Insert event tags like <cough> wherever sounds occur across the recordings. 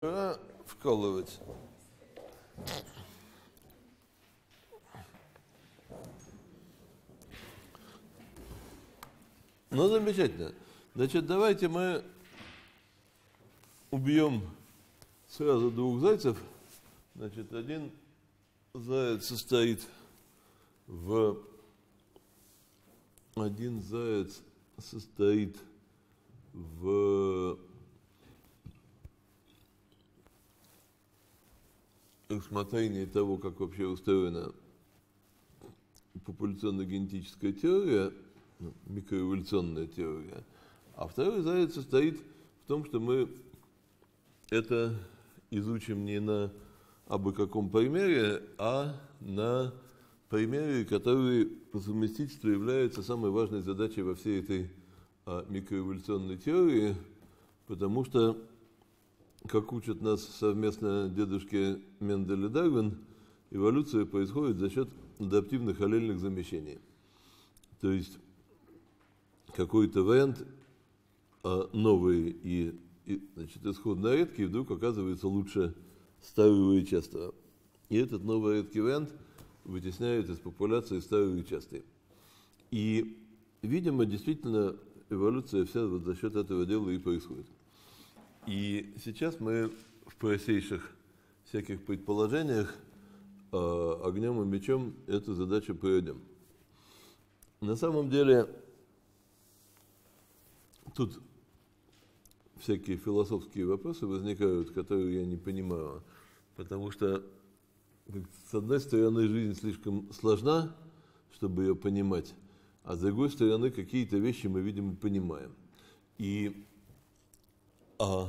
Вкалывать. Ну, замечательно. Значит, давайте мы убьем сразу двух зайцев. Значит, один заяц состоит в... Один заяц состоит в рассмотрении того, как вообще устроена популяционно-генетическая теория, ну, микроэволюционная теория, а второй заяц состоит в том, что мы это изучим не на абы каком примере, а на примере, который по совместительству является самой важной задачей во всей этой а, микроэволюционной теории, потому что как учат нас совместно дедушки Мендель и Дарвин, эволюция происходит за счет адаптивных аллельных замещений. То есть какой-то вариант а, новый и, и значит, исходно редкий вдруг оказывается лучше старого и частого. И этот новый редкий вариант вытесняет из популяции старую и частый. И, видимо, действительно эволюция вся вот за счет этого дела и происходит. И сейчас мы в простейших всяких предположениях э, огнем и мечом эту задачу проведем. На самом деле тут всякие философские вопросы возникают, которые я не понимаю, потому что с одной стороны жизнь слишком сложна, чтобы ее понимать, а с другой стороны какие-то вещи мы, видимо, понимаем. И а,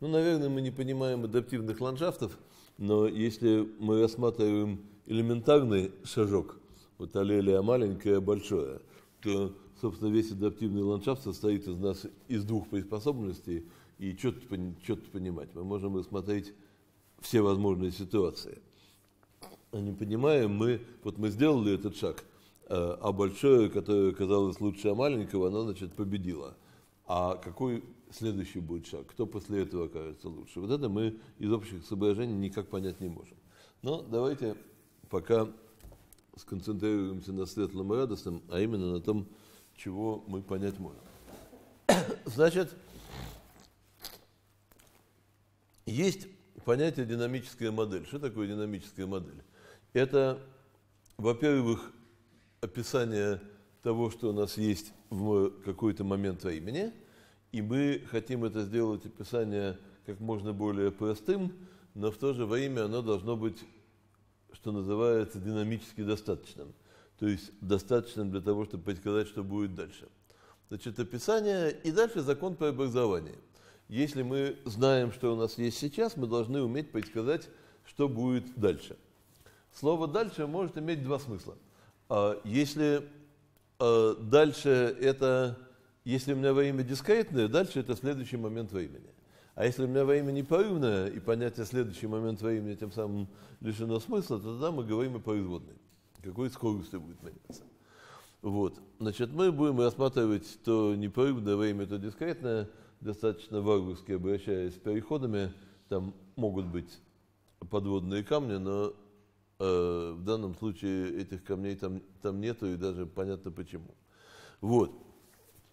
ну, наверное, мы не понимаем адаптивных ландшафтов, но если мы рассматриваем элементарный шажок, вот аллелия маленькое, большое, то, собственно, весь адаптивный ландшафт состоит из нас из двух приспособленностей и что-то, что-то понимать. Мы можем рассмотреть все возможные ситуации. А не понимаем, мы, вот мы сделали этот шаг, э, а большое, которое казалось лучше а маленького, оно, значит, победило. А какой следующий будет шаг, кто после этого окажется лучше. Вот это мы из общих соображений никак понять не можем. Но давайте пока сконцентрируемся на светлом и радостном, а именно на том, чего мы понять можем. <coughs> Значит, есть понятие динамическая модель. Что такое динамическая модель? Это, во-первых, описание того, что у нас есть в какой-то момент времени – и мы хотим это сделать описание как можно более простым, но в то же время оно должно быть, что называется, динамически достаточным. То есть достаточным для того, чтобы предсказать, что будет дальше. Значит, описание и дальше закон преобразования. Если мы знаем, что у нас есть сейчас, мы должны уметь предсказать, что будет дальше. Слово «дальше» может иметь два смысла. А если а, дальше это если у меня во имя дискретное, дальше это следующий момент времени. А если у меня во имя непрерывное, и понятие следующий момент времени тем самым лишено смысла, то тогда мы говорим о производной. Какой скоростью будет меняться. Вот. Значит, мы будем рассматривать то непрерывное время, то дискретное, достаточно варварски обращаясь с переходами. Там могут быть подводные камни, но э, в данном случае этих камней там, там нету, и даже понятно почему. Вот.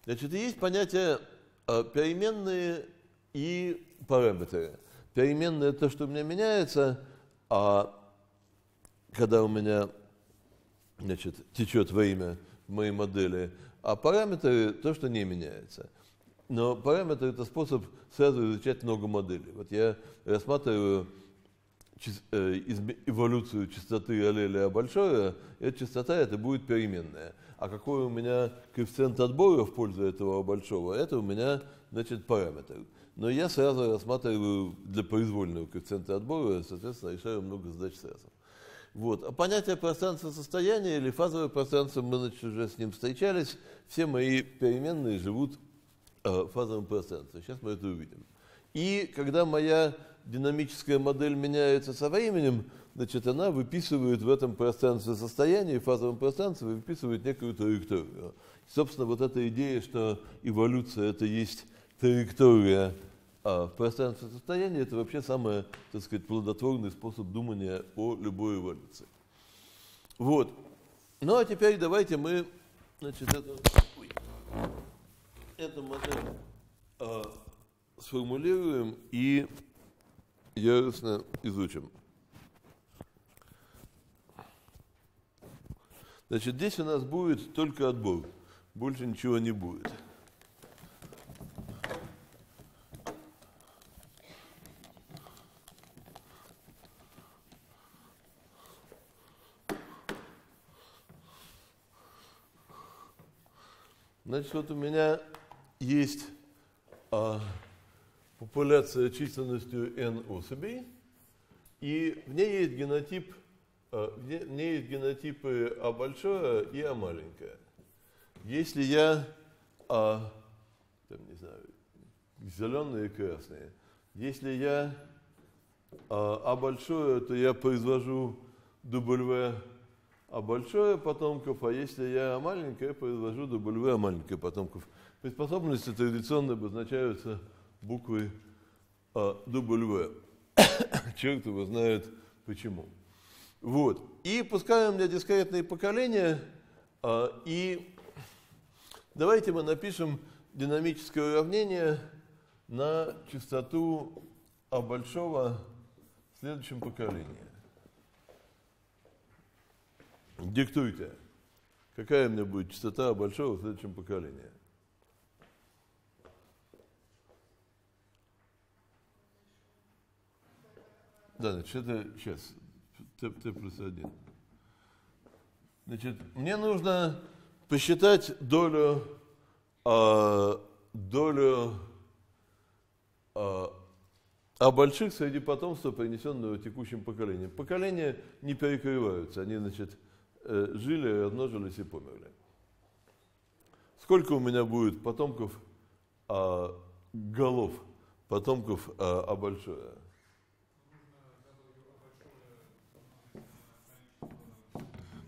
Значит, есть понятие э, переменные и параметры. Переменные – это то, что у меня меняется, а когда у меня значит, течет время в моей модели, а параметры – то, что не меняется. Но параметры – это способ сразу изучать много моделей. Вот я рассматриваю эволюцию частоты аллеля большое, эта частота это будет переменная. А какой у меня коэффициент отбора в пользу этого большого, это у меня значит, параметр. Но я сразу рассматриваю для произвольного коэффициента отбора, соответственно, решаю много задач сразу. Вот. А понятие пространства состояния или фазовое пространство, мы значит, уже с ним встречались, все мои переменные живут э, в фазовом пространстве. Сейчас мы это увидим. И когда моя динамическая модель меняется со временем, значит, она выписывает в этом пространстве состояние, фазовом пространстве выписывает некую траекторию. Собственно, вот эта идея, что эволюция – это есть траектория а в пространственном состоянии это вообще самый, так сказать, плодотворный способ думания о любой эволюции. Вот. Ну а теперь давайте мы, значит, эту, ой, эту модель э, сформулируем и яростно изучим. Значит, здесь у нас будет только отбор, больше ничего не будет. Значит, вот у меня есть а, популяция численностью n особей, и в ней есть генотип, а, в ней есть генотипы А большое и А маленькое. Если я, а, там, не знаю, зеленые и красные, если я а, а большое, то я произвожу W а большое потомков, а если я маленькое, я произвожу W маленькое потомков. Приспособленности традиционно обозначаются буквой а, W. <coughs> Черт его знает почему. Вот. И пускай у меня дискретные поколения, а, и давайте мы напишем динамическое уравнение на частоту А большого в следующем поколении. Диктуйте. Какая у меня будет частота большого в следующем поколении? Да, значит, это сейчас, t, t плюс 1. Значит, мне нужно посчитать долю, э, долю э, а больших среди потомства, принесенного текущим поколением. Поколения не перекрываются, они, значит, Э, жили, размножились и померли. Сколько у меня будет потомков а, голов, потомков а, а большое?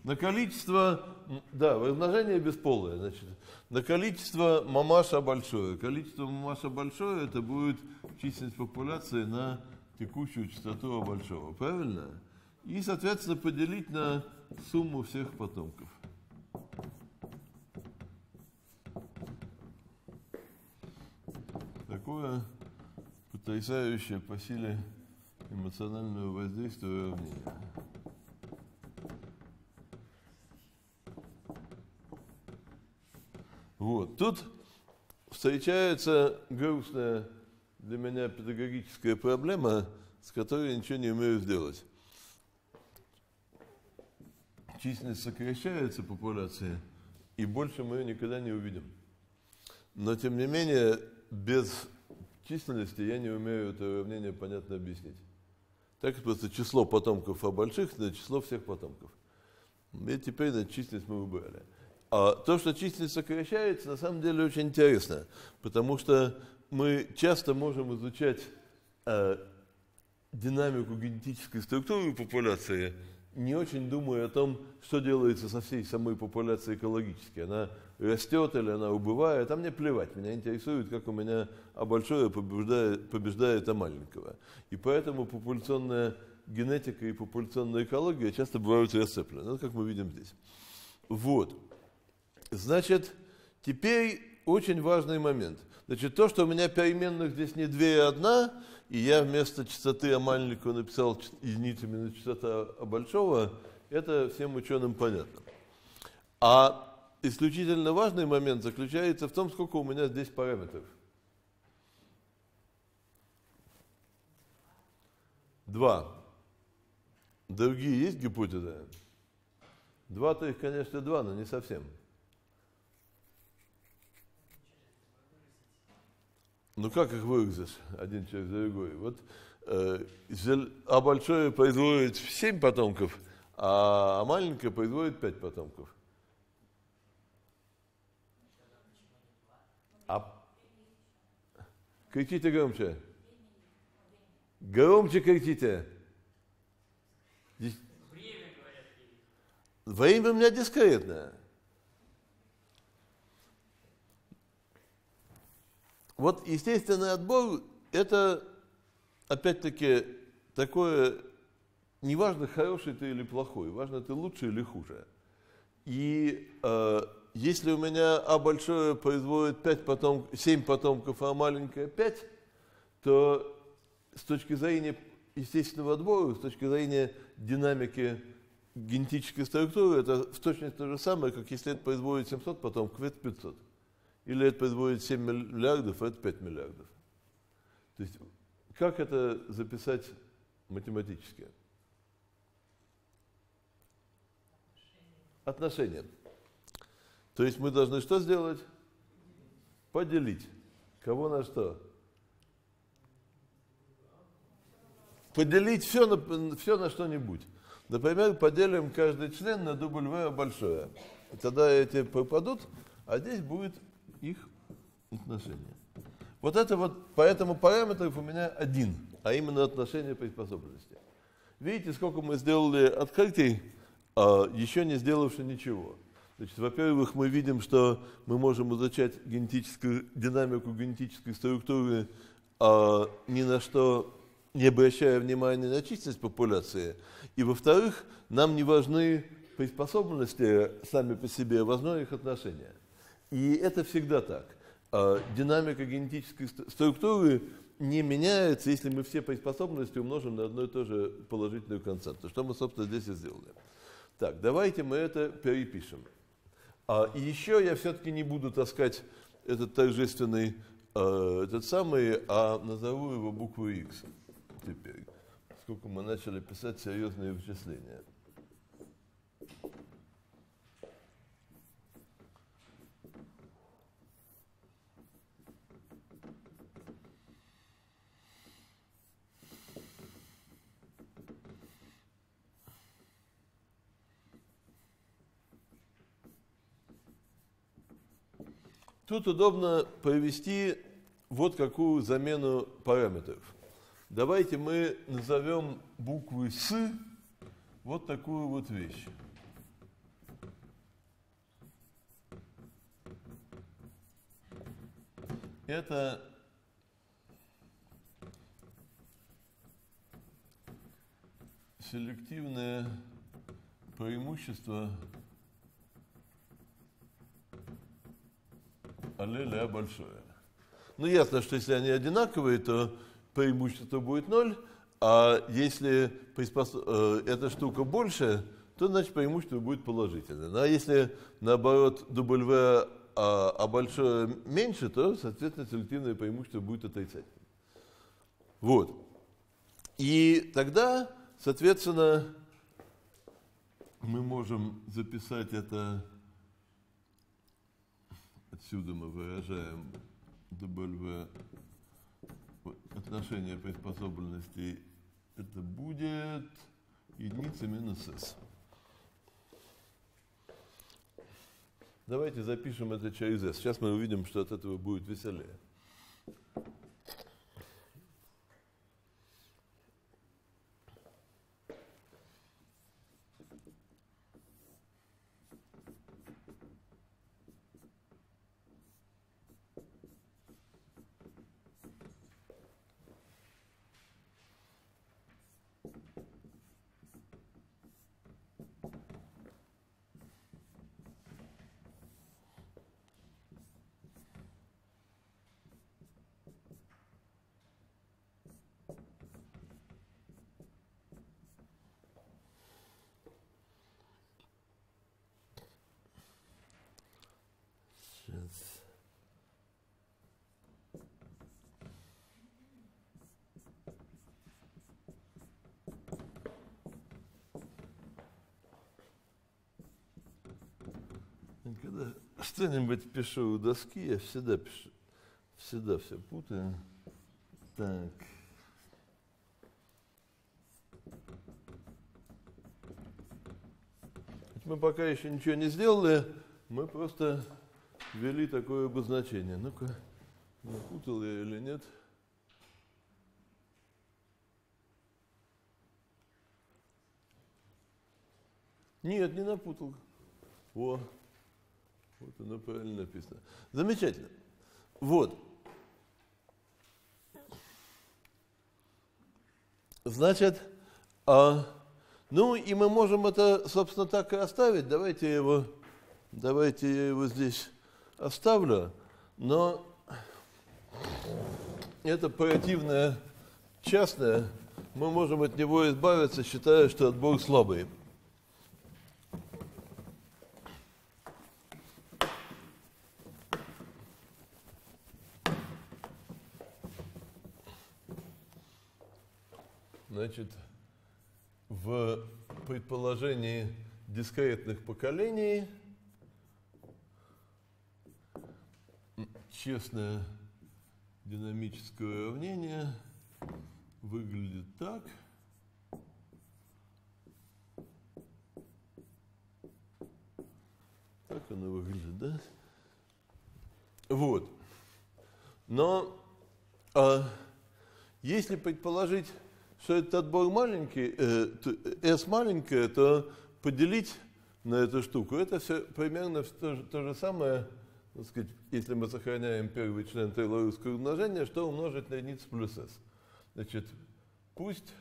На количество, да, размножение бесполое, значит, на количество мамаша большое. Количество мамаша большое, это будет численность популяции на текущую частоту большого, правильно? И, соответственно, поделить на сумму всех потомков. Такое потрясающее по силе эмоционального воздействия уравнение. Вот. Тут встречается грустная для меня педагогическая проблема, с которой я ничего не умею сделать численность сокращается, популяции, и больше мы ее никогда не увидим. Но, тем не менее, без численности я не умею это уравнение понятно объяснить. Так просто число потомков а больших, это число всех потомков. И теперь на численность мы выбрали. А то, что численность сокращается, на самом деле очень интересно, потому что мы часто можем изучать э, динамику генетической структуры популяции не очень думаю о том, что делается со всей самой популяцией экологически. Она растет или она убывает, а мне плевать. Меня интересует, как у меня А большое побеждает, побеждает А маленького. И поэтому популяционная генетика и популяционная экология часто бывают расцеплены, ну, как мы видим здесь. Вот. Значит, теперь очень важный момент. Значит, то, что у меня переменных здесь не две, а одна – и я вместо частоты А маленького написал единицами на частота большого, это всем ученым понятно. А исключительно важный момент заключается в том, сколько у меня здесь параметров. Два. Другие есть гипотезы? Два-то их, конечно, два, но не совсем. Ну как их выразишь один через другой? Вот э, а большое производит 7 потомков, а маленькое производит 5 потомков. А кричите громче. Громче кричите. Время у меня дискретное. Вот естественный отбор это, опять-таки, такое, неважно, хороший ты или плохой, важно, ты лучше или хуже. И э, если у меня А большое производит 5 потом, 7 потомков, а маленькое 5, то с точки зрения естественного отбора, с точки зрения динамики генетической структуры, это в точности то же самое, как если это производит 700 потомков, это 500. Или это производит 7 миллиардов, а это 5 миллиардов. То есть как это записать математически? Отношения. То есть мы должны что сделать? Поделить. Кого на что? Поделить все на, все на что-нибудь. Например, поделим каждый член на В большое. Тогда эти попадут, а здесь будет их отношение. Вот это вот, поэтому параметров у меня один, а именно отношение приспособленности. Видите, сколько мы сделали открытий, а еще не сделавши ничего. Значит, во-первых, мы видим, что мы можем изучать генетическую динамику генетической структуры, а ни на что не обращая внимания на численность популяции. И во-вторых, нам не важны приспособленности сами по себе, важно их отношения. И это всегда так. А динамика генетической структуры не меняется, если мы все приспособленности умножим на одну и ту же положительную константу. Что мы, собственно, здесь и сделали. Так, давайте мы это перепишем. А, и еще я все-таки не буду таскать этот торжественный, э, этот самый, а назову его буквой X теперь, сколько мы начали писать серьезные вычисления. Тут удобно провести вот какую замену параметров. Давайте мы назовем буквы «С» вот такую вот вещь. Это селективное преимущество аллеля большое. Ну, ясно, что если они одинаковые, то преимущество будет 0, а если э, эта штука больше, то значит преимущество будет положительное. Ну, а если наоборот W а, а большое меньше, то, соответственно, селективное преимущество будет отрицательным. Вот. И тогда, соответственно, мы можем записать это Отсюда мы выражаем W отношение приспособленности. Это будет единица минус S. Давайте запишем это через S. Сейчас мы увидим, что от этого будет веселее. Когда что-нибудь пишу у доски, я всегда пишу, всегда все путаю. Так. Мы пока еще ничего не сделали, мы просто ввели такое обозначение. Ну-ка, напутал я или нет? Нет, не напутал. О, вот оно правильно написано. Замечательно. Вот. Значит, а, ну и мы можем это, собственно, так и оставить. Давайте я его, давайте я его здесь оставлю. Но это противное частное, мы можем от него избавиться, считая, что от Бог слабый. Значит, в предположении дискретных поколений честное динамическое уравнение выглядит так. Так оно выглядит, да? Вот. Но а, если предположить, что этот отбор маленький, э, то, S маленькое, то поделить на эту штуку, это все примерно то, то же самое, так сказать, если мы сохраняем первый член тейлоровского умножения, что умножить на единицу плюс s. Значит, пусть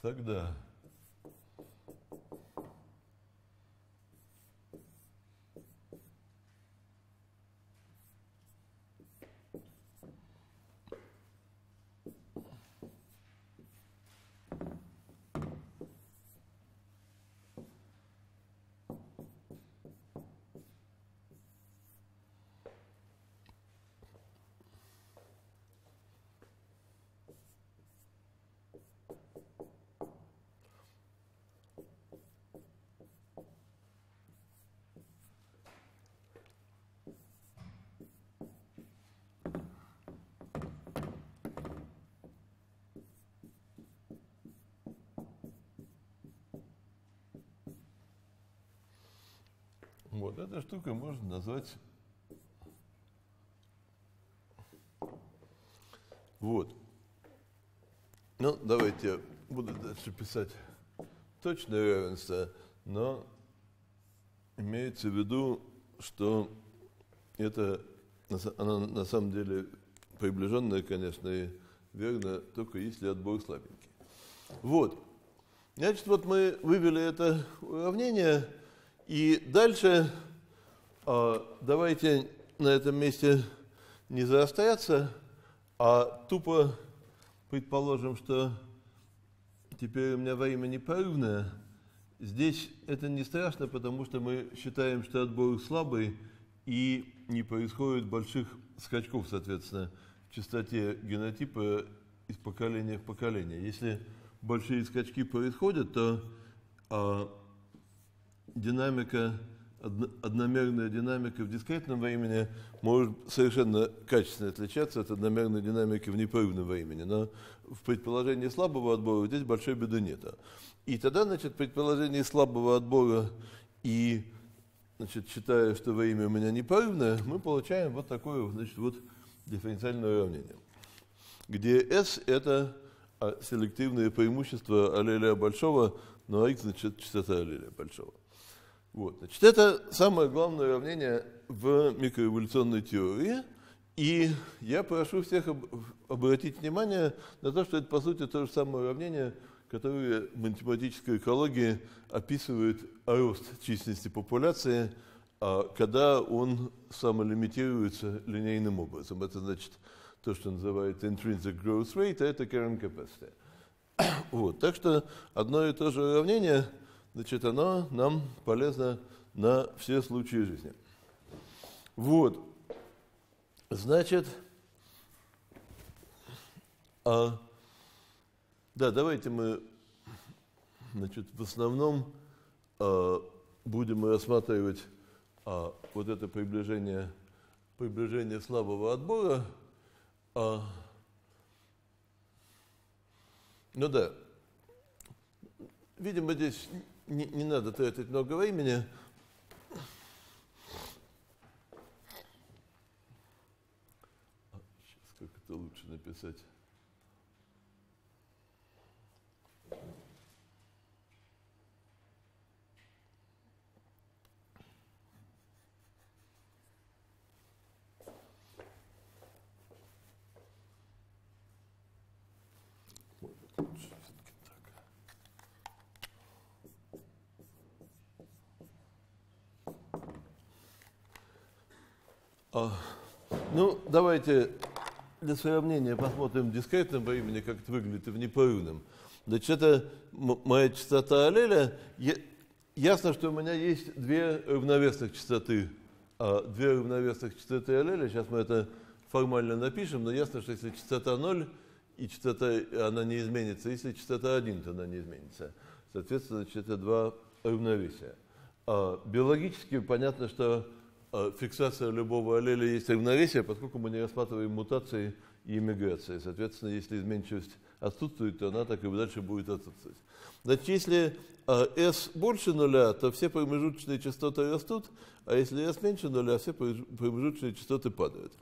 тогда Вот эта штука можно назвать вот. Ну, давайте я буду дальше писать точное равенство, но имеется в виду, что это она на самом деле приближенная, конечно, и верно, только если отбор слабенький. Вот. Значит, вот мы вывели это уравнение – и дальше а, давайте на этом месте не заостряться, а тупо предположим, что теперь у меня время непрерывное. Здесь это не страшно, потому что мы считаем, что отбор слабый и не происходит больших скачков, соответственно, в частоте генотипа из поколения в поколение. Если большие скачки происходят, то а, динамика, одномерная динамика в дискретном времени может совершенно качественно отличаться от одномерной динамики в непрерывном времени. Но в предположении слабого отбора здесь большой беды нет. И тогда, значит, предположение слабого отбора и значит, считая, что время у меня непрерывное, мы получаем вот такое значит, вот дифференциальное уравнение, где S – это а, селективное преимущество аллеля большого, но x значит частота аллеля большого. Вот, значит, это самое главное уравнение в микроэволюционной теории. И я прошу всех об, обратить внимание на то, что это, по сути, то же самое уравнение, которое в математической экологии описывает рост численности популяции, а когда он самолимитируется линейным образом. Это значит то, что называется intrinsic growth rate, а это carrying capacity. <coughs> Вот, так что одно и то же уравнение – значит, оно нам полезно на все случаи жизни. Вот. Значит, а, да, давайте мы, значит, в основном а, будем рассматривать а, вот это приближение, приближение слабого отбора. А, ну да, видимо, здесь не, не надо тратить много времени. Сейчас как это лучше написать? А, ну, давайте для сравнения посмотрим в дискретном времени, как это выглядит в непрерывном. Значит, это моя частота аллеля. Ясно, что у меня есть две равновесных частоты. А, две равновесных частоты аллеля. Сейчас мы это формально напишем, но ясно, что если частота 0, и частота, она не изменится. Если частота 1, то она не изменится. Соответственно, значит, это два равновесия. А, биологически понятно, что а, фиксация любого аллеля есть равновесие, поскольку мы не рассматриваем мутации и иммиграции. Соответственно, если изменчивость отсутствует, то она так и дальше будет отсутствовать. Значит, если а, S больше нуля, то все промежуточные частоты растут, а если S меньше нуля, все промежуточные частоты падают.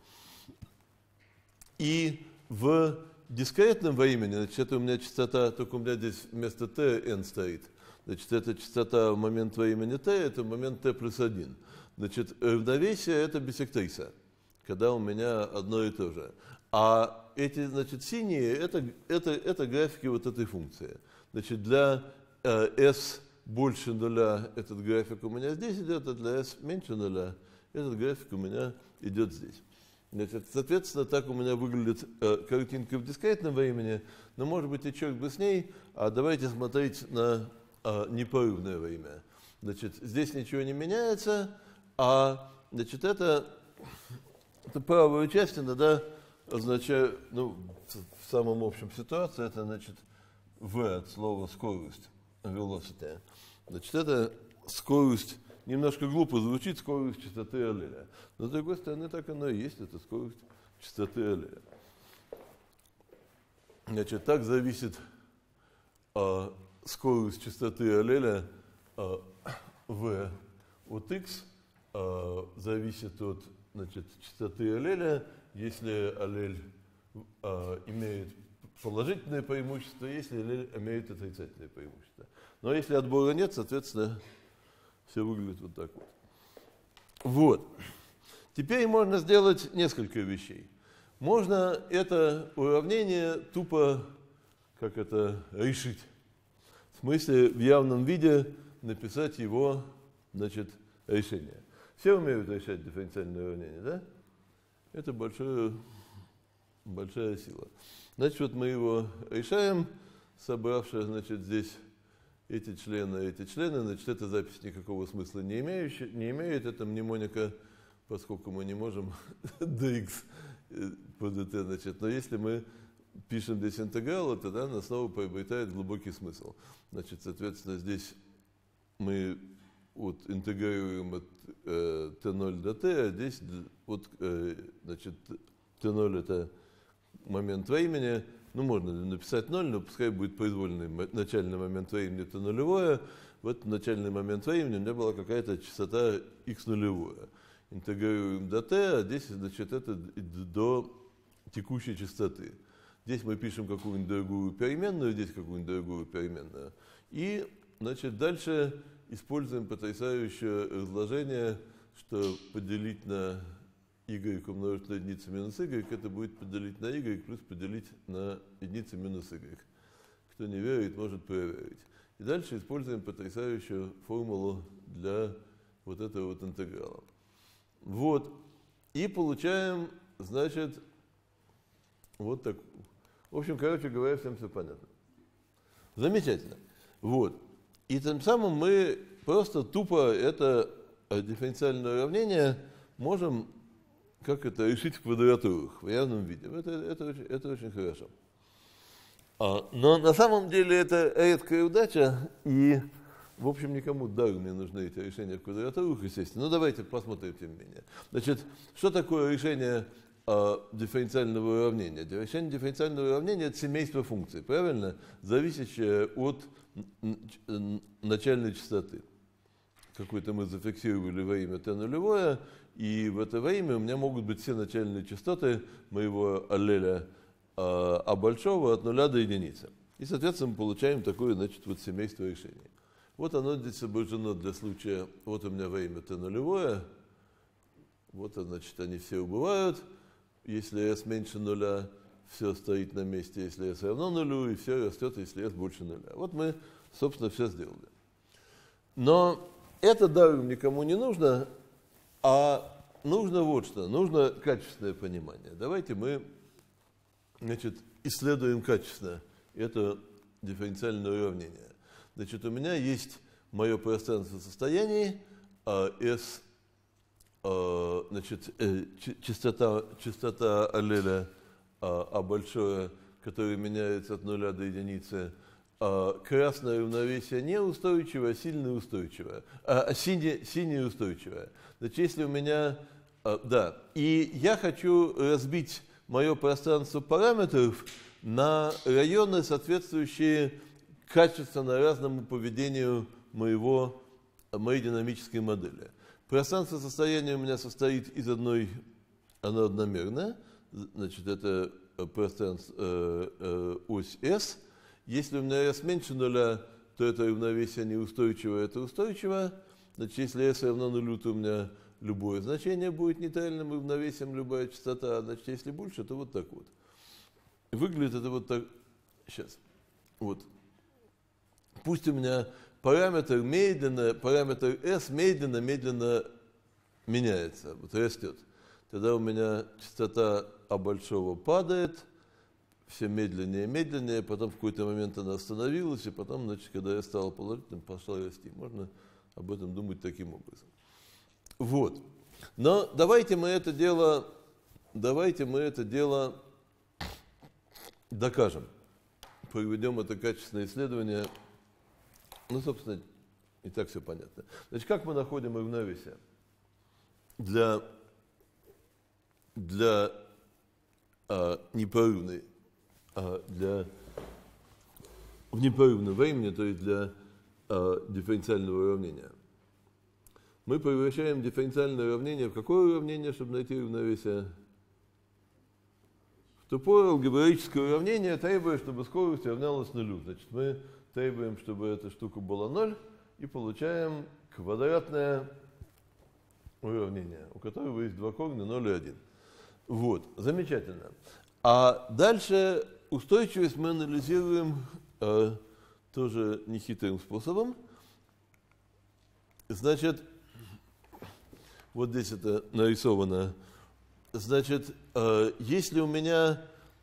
И в дискретном времени, значит, это у меня частота, только у меня здесь вместо t n стоит. Значит, это частота в момент времени t, это момент t плюс 1. Значит, равновесие – это бисектриса, когда у меня одно и то же. А эти, значит, синие это, – это, это графики вот этой функции. Значит, для э, s больше нуля этот график у меня здесь идет, а для s меньше нуля этот график у меня идет здесь. Значит, соответственно, так у меня выглядит э, картинка в дискретном времени, но может быть и черт бы с ней, а давайте смотреть на э, непрерывное время. Значит, здесь ничего не меняется, а значит, это, это правая часть иногда означает, ну, в самом общем ситуации, это значит v от слова скорость, velocity. Значит, это скорость немножко глупо звучит скорость частоты аллеля. Но с другой стороны, так оно и есть, это скорость частоты аллеля. Значит, так зависит а, скорость частоты аллеля а, v от x а, зависит от значит, частоты аллеля, если аллель а, имеет положительное преимущество, если аллель имеет отрицательное преимущество. Но если отбора нет, соответственно, все выглядит вот так вот. Вот. Теперь можно сделать несколько вещей. Можно это уравнение тупо, как это, решить. В смысле, в явном виде написать его, значит, решение. Все умеют решать дифференциальные уравнения, да? Это большое, большая сила. Значит, вот мы его решаем, собравшись, значит, здесь эти члены, эти члены, значит, эта запись никакого смысла не, имеющая, не имеет. Это мнемоника, поскольку мы не можем dx под это, значит, но если мы пишем здесь интегралы, тогда она снова приобретает глубокий смысл. Значит, соответственно, здесь мы вот интегрируем от э, t0 до t, а здесь вот, э, значит, t0 это момент времени, ну, можно написать 0, но пускай будет произвольный начальный момент времени, это нулевое. В этот начальный момент времени у меня была какая-то частота x нулевое. Интегрируем до t, а здесь, значит, это до текущей частоты. Здесь мы пишем какую-нибудь другую переменную, здесь какую-нибудь другую переменную. И, значит, дальше используем потрясающее разложение, что поделить на y умножить на единицу минус y, это будет поделить на y плюс поделить на единицу минус y. Кто не верит, может проверить. И дальше используем потрясающую формулу для вот этого вот интеграла. Вот. И получаем, значит, вот так. В общем, короче говоря, всем все понятно. Замечательно. Вот. И тем самым мы просто тупо это дифференциальное уравнение можем как это решить в квадратурах в явном виде. Это, это, очень, это очень хорошо. А, но на самом деле это редкая удача, и, в общем, никому даром не нужны эти решения в квадратурах, естественно. Но ну, давайте посмотрим тем не менее. Значит, что такое решение а, дифференциального уравнения? Решение дифференциального уравнения – это семейство функций, правильно? Зависящее от начальной частоты. Какой-то мы зафиксировали время t нулевое, и в это время у меня могут быть все начальные частоты моего аллеля а, а большого от нуля до единицы. И, соответственно, мы получаем такое, значит, вот семейство решений. Вот оно здесь соображено для случая, вот у меня время t нулевое, вот, значит, они все убывают. Если s меньше нуля, все стоит на месте, если s равно нулю, и все растет, если s больше нуля. Вот мы, собственно, все сделали. Но это даром никому не нужно, а нужно вот что, нужно качественное понимание. Давайте мы значит, исследуем качественно это дифференциальное уравнение. Значит, у меня есть мое пространство состояний, а S, значит, э, частота, частота аллеля а, а большое, которое меняется от нуля до единицы, а, красное равновесие неустойчивое, сильное устойчивое, а синее, синее устойчивое. Значит, если у меня, а, да, и я хочу разбить мое пространство параметров на районы, соответствующие качественно разному поведению моего, моей динамической модели. Пространство состояния у меня состоит из одной, оно одномерное, значит, это пространство, э, э, ось S – если у меня S меньше нуля, то это равновесие неустойчивое, это устойчивое. Значит, если S равно нулю, то у меня любое значение будет нейтральным равновесием, любая частота. Значит, если больше, то вот так вот. Выглядит это вот так. Сейчас. Вот. Пусть у меня параметр медленно, параметр S медленно-медленно меняется, вот растет. Тогда у меня частота А большого падает – все медленнее и медленнее, потом в какой-то момент она остановилась, и потом, значит, когда я стал положительным, пошла расти. Можно об этом думать таким образом. Вот. Но давайте мы это дело, давайте мы это дело докажем. Проведем это качественное исследование. Ну, собственно, и так все понятно. Значит, как мы находим равновесие? Для, для а, непрерывной а для в непрерывном времени, то есть для а, дифференциального уравнения. Мы превращаем дифференциальное уравнение в какое уравнение, чтобы найти равновесие? В тупое алгебраическое уравнение, требуя, чтобы скорость равнялась нулю. Значит, мы требуем, чтобы эта штука была ноль, и получаем квадратное уравнение, у которого есть два корня 0 и 1. Вот, замечательно. А дальше устойчивость мы анализируем э, тоже нехитрым способом. Значит, вот здесь это нарисовано. Значит, э, если у меня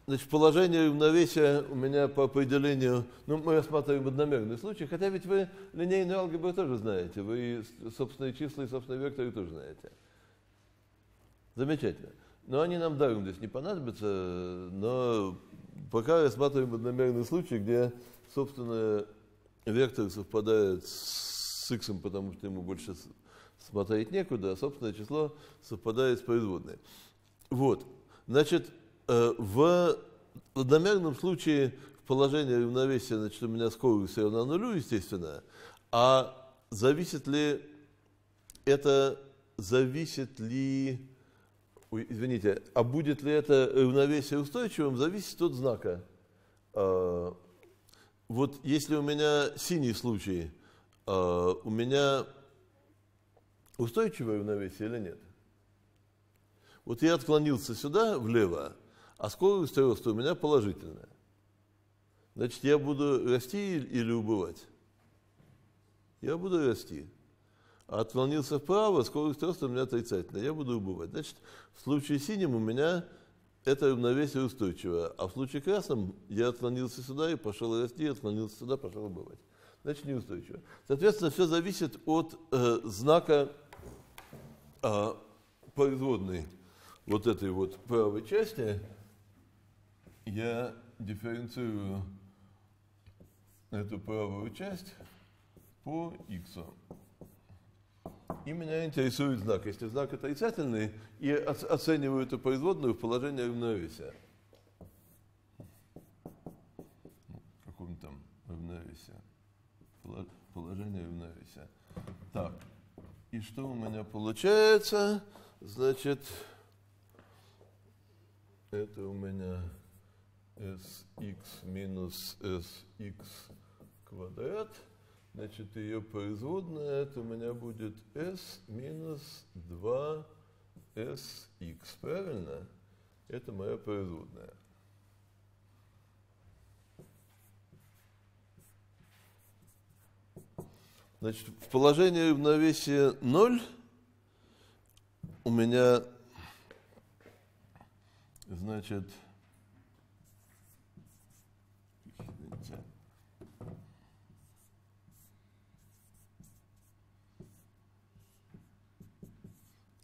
значит, положение равновесия у меня по определению, ну, мы рассматриваем одномерный случай, хотя ведь вы линейную алгебру тоже знаете, вы собственные числа и собственные векторы тоже знаете. Замечательно. Но они нам даром здесь не понадобятся, но пока рассматриваем одномерный случай, где, собственно, вектор совпадает с x, потому что ему больше смотреть некуда, а собственное число совпадает с производной. Вот. Значит, в одномерном случае в положении равновесия, значит, у меня скорость равна нулю, естественно, а зависит ли это, зависит ли Ой, извините, а будет ли это равновесие устойчивым, зависит от знака. А, вот если у меня синий случай, а, у меня устойчивое равновесие или нет? Вот я отклонился сюда, влево, а скорость роста у меня положительная. Значит, я буду расти или убывать? Я буду расти а отклонился вправо, скорость роста у меня отрицательная, я буду убывать. Значит, в случае синим у меня это равновесие устойчивое, а в случае красным я отклонился сюда и пошел расти, отклонился сюда, пошел убывать. Значит, неустойчиво. Соответственно, все зависит от э, знака э, производной вот этой вот правой части. Я дифференцирую эту правую часть по x. И меня интересует знак. Если знак отрицательный, и оцениваю эту производную в положении равновесия. Каком там равновесие? Положение равновесия. Так. И что у меня получается? Значит, это у меня sx минус sx квадрат – Значит, ее производная, это у меня будет s минус 2sx, правильно? Это моя производная. Значит, в положении равновесия 0 у меня, значит,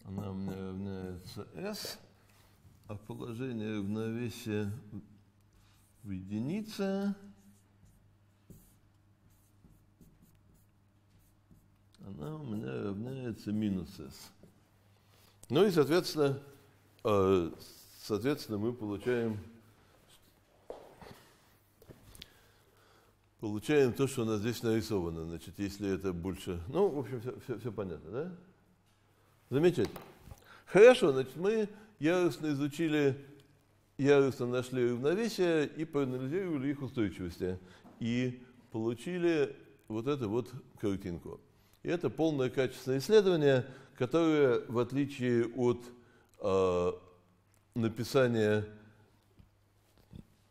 она у меня равняется S, а положение равновесия в единице она у меня равняется минус S. Ну и, соответственно, э, соответственно, мы получаем, получаем то, что у нас здесь нарисовано. Значит, если это больше... Ну, в общем, все, все, все понятно, да? Замечательно. Хорошо, значит, мы яростно изучили, яростно нашли равновесие и проанализировали их устойчивости. И получили вот эту вот картинку. И это полное качественное исследование, которое, в отличие от э, написания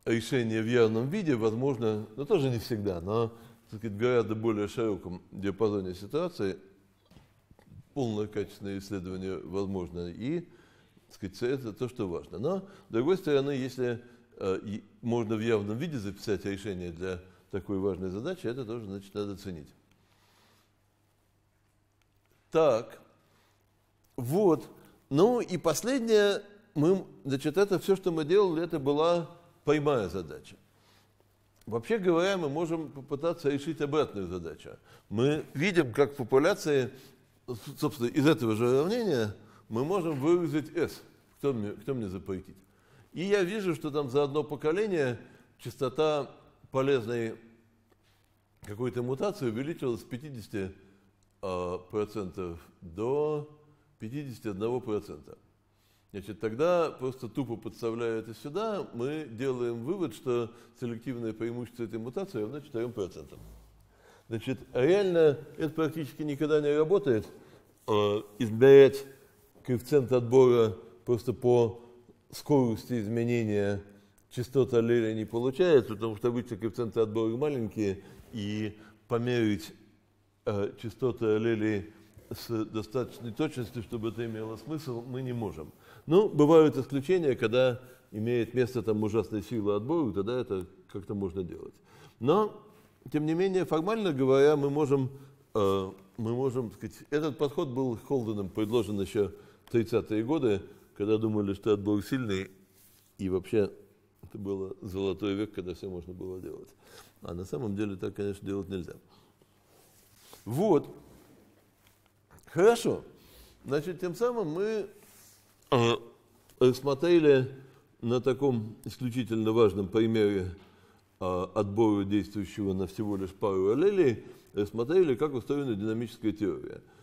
решения в явном виде, возможно, но тоже не всегда, но так сказать, гораздо более широком диапазоне ситуации, полное качественное исследование возможно. И так сказать, это то, что важно. Но, с другой стороны, если э, можно в явном виде записать решение для такой важной задачи, это тоже, значит, надо ценить. Так, вот. Ну и последнее, мы, значит, это все, что мы делали, это была прямая задача. Вообще говоря, мы можем попытаться решить обратную задачу. Мы видим, как популяции, собственно, из этого же уравнения мы можем выразить S. Кто мне, кто мне запретит? И я вижу, что там за одно поколение частота полезной какой-то мутации увеличилась с 50 а, процентов до 51 процента. Значит, тогда просто тупо подставляя это сюда, мы делаем вывод, что селективное преимущество этой мутации равно 4%. Значит, реально это практически никогда не работает. Э, измерять коэффициент отбора просто по скорости изменения частот аллеля не получается, потому что обычно коэффициенты отбора маленькие, и померить э, частоты аллелей с достаточной точностью, чтобы это имело смысл, мы не можем. Ну, бывают исключения, когда имеет место там ужасная сила отбора, тогда это как-то можно делать. Но, тем не менее, формально говоря, мы можем, э, мы можем сказать, этот подход был Холденом предложен еще в 30-е годы, когда думали, что отбор сильный, и вообще это было золотой век, когда все можно было делать. А на самом деле так, конечно, делать нельзя. Вот. Хорошо. Значит, тем самым мы э, рассмотрели на таком исключительно важном примере э, отбора действующего на всего лишь пару аллелей, рассмотрели, как устроена динамическая теория –